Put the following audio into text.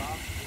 Bob.